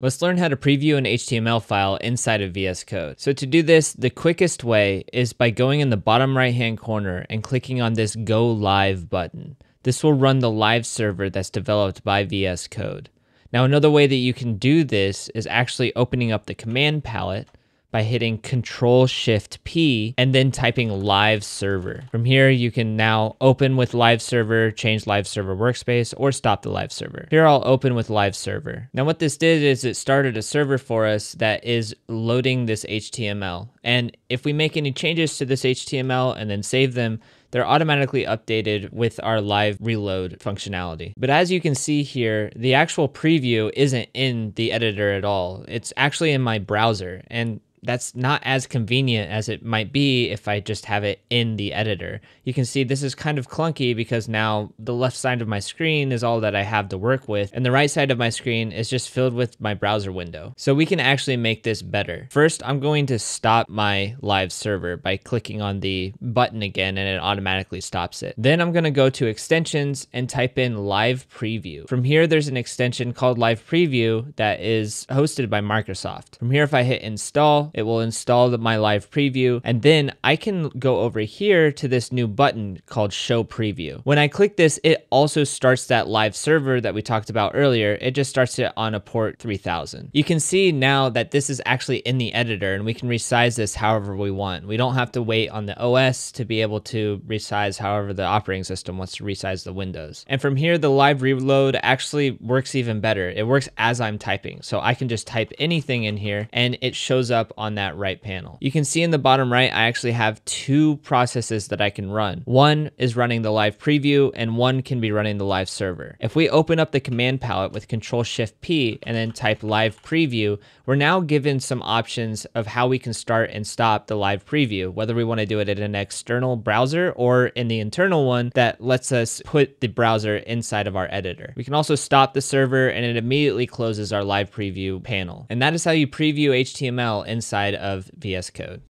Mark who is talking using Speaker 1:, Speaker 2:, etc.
Speaker 1: Let's learn how to preview an HTML file inside of VS Code. So to do this, the quickest way is by going in the bottom right hand corner and clicking on this Go Live button. This will run the live server that's developed by VS Code. Now another way that you can do this is actually opening up the command palette by hitting Control Shift P and then typing live server. From here, you can now open with live server, change live server workspace, or stop the live server. Here, I'll open with live server. Now, what this did is it started a server for us that is loading this HTML. And if we make any changes to this HTML and then save them, they're automatically updated with our live reload functionality. But as you can see here, the actual preview isn't in the editor at all. It's actually in my browser. And that's not as convenient as it might be if I just have it in the editor. You can see this is kind of clunky because now the left side of my screen is all that I have to work with and the right side of my screen is just filled with my browser window. So we can actually make this better. First, I'm going to stop my live server by clicking on the button again and it automatically stops it. Then I'm going to go to extensions and type in live preview. From here, there's an extension called live preview that is hosted by Microsoft. From here, if I hit install, it will install my live preview, and then I can go over here to this new button called show preview. When I click this, it also starts that live server that we talked about earlier. It just starts it on a port 3000. You can see now that this is actually in the editor and we can resize this however we want. We don't have to wait on the OS to be able to resize however the operating system wants to resize the windows. And from here, the live reload actually works even better. It works as I'm typing. So I can just type anything in here and it shows up on that right panel. You can see in the bottom right, I actually have two processes that I can run. One is running the live preview and one can be running the live server. If we open up the command palette with control shift P and then type live preview, we're now given some options of how we can start and stop the live preview, whether we want to do it in an external browser or in the internal one that lets us put the browser inside of our editor. We can also stop the server and it immediately closes our live preview panel. And that is how you preview HTML inside of VS Code.